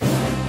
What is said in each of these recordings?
They're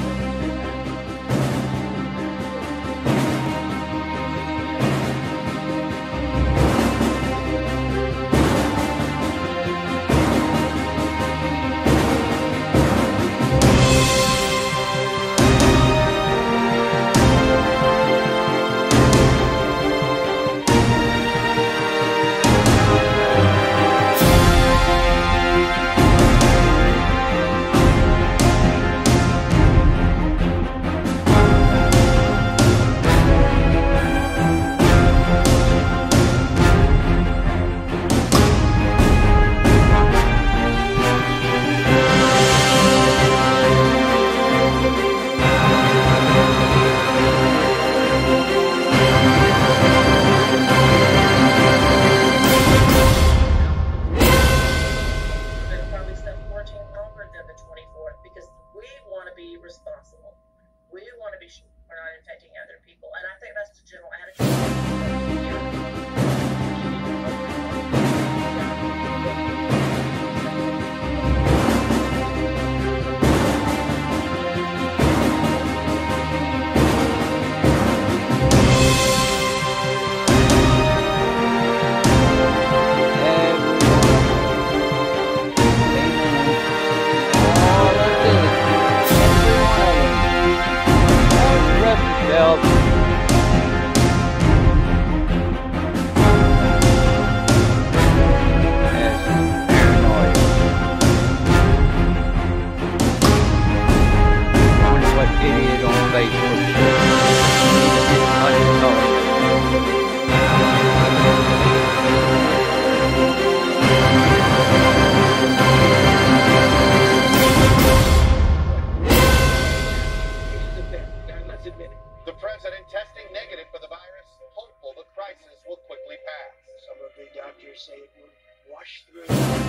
than the twenty-fourth, because we wanna be responsible. We wanna be sure we're not infecting other people, and I think that's doctors say it will quickly pass. Some of the doctors say, wash through.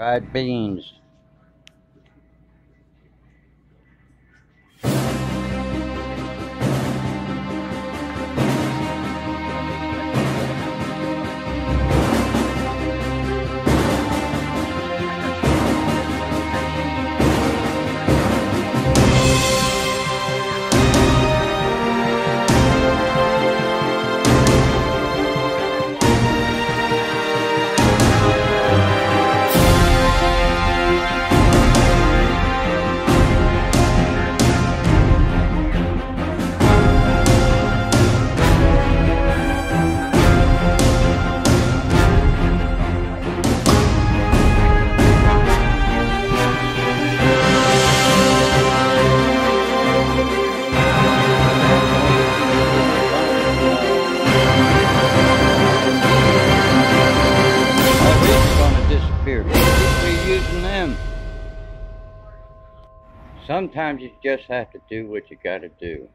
Fried beans. Sometimes you just have to do what you gotta do.